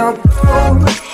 help.